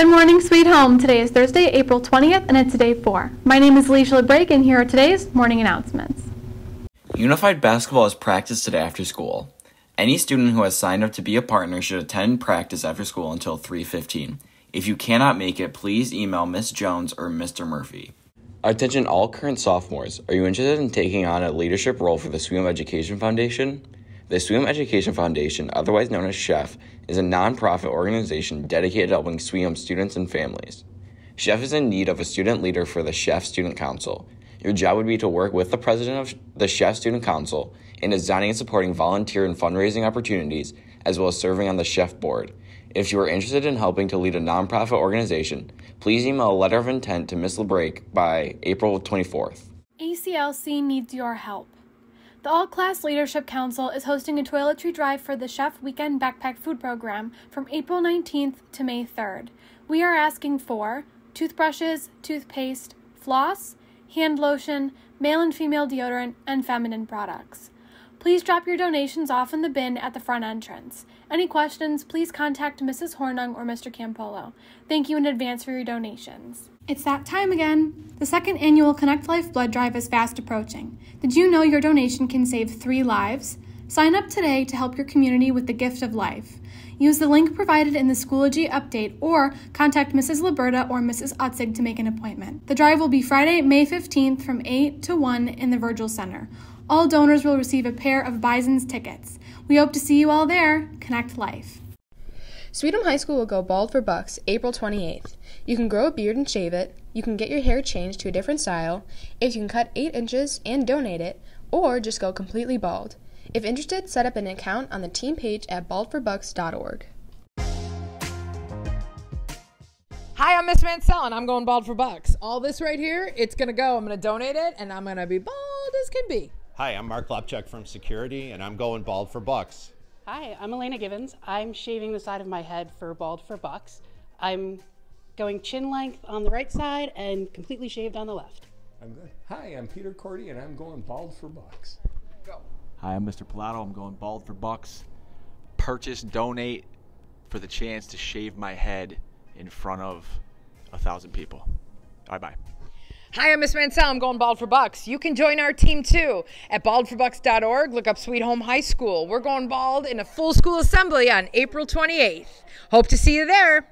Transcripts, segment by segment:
Good morning, Sweet Home. Today is Thursday, April 20th, and it's day four. My name is Alicia LaBrake, and here are today's morning announcements. Unified basketball is practiced today after school. Any student who has signed up to be a partner should attend practice after school until 3:15. If you cannot make it, please email Miss Jones or Mr. Murphy. Attention all current sophomores. Are you interested in taking on a leadership role for the Sweet Home Education Foundation? The Sweet Home Education Foundation, otherwise known as SHEF, is a nonprofit organization dedicated to helping Sweet Home students and families. SHEF is in need of a student leader for the SHEF Student Council. Your job would be to work with the president of the SHEF Student Council in designing and supporting volunteer and fundraising opportunities, as well as serving on the SHEF board. If you are interested in helping to lead a nonprofit organization, please email a letter of intent to Ms. LaBrake by April 24th. ACLC needs your help. The All Class Leadership Council is hosting a toiletry drive for the SHEF Weekend Backpack Food Program from April 19th to May 3rd. We are asking for toothbrushes, toothpaste, floss, hand lotion, male and female deodorant, and feminine products. Please drop your donations off in the bin at the front entrance. Any questions, please contact Mrs. Hornung or Mr. Campolo. Thank you in advance for your donations. It's that time again. The second annual Connect Life blood drive is fast approaching. Did you know your donation can save three lives? Sign up today to help your community with the gift of life. Use the link provided in the Schoology update or contact Mrs. Liberta or Mrs. Utzig to make an appointment. The drive will be Friday, May 15th from 8 to 1 in the Virgil Center. All donors will receive a pair of Bison's tickets. We hope to see you all there. Connect Life. Sweet Home High School will go bald for bucks April 28th. You can grow a beard and shave it. You can get your hair changed to a different style. If you can cut 8 inches and donate it, or just go completely bald. If interested, set up an account on the team page at baldforbucks.org. Hi, I'm Miss Mansell, and I'm going bald for bucks. All this right here, it's gonna go. I'm gonna donate it, and I'm gonna be bald as can be. Hi, I'm Mark Lopchuk from Security, and I'm going bald for bucks. Hi, I'm Elena Gibbons. I'm shaving the side of my head for bald for bucks. I'm going chin length on the right side and completely shaved on the left. I'm good. Hi, I'm Peter Cordy, and I'm going bald for bucks. Go. Hi, I'm Mr. Pilato. I'm going bald for bucks. Purchase, donate for the chance to shave my head in front of a thousand people. Bye bye. Hi, I'm Miss Mansell. I'm going bald for bucks. You can join our team too at baldforbucks.org. Look up Sweet Home High School. We're going bald in a full school assembly on April 28th. Hope to see you there.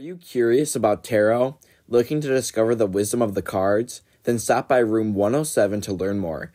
You curious about tarot? Looking to discover the wisdom of the cards? Then stop by room 107 to learn more.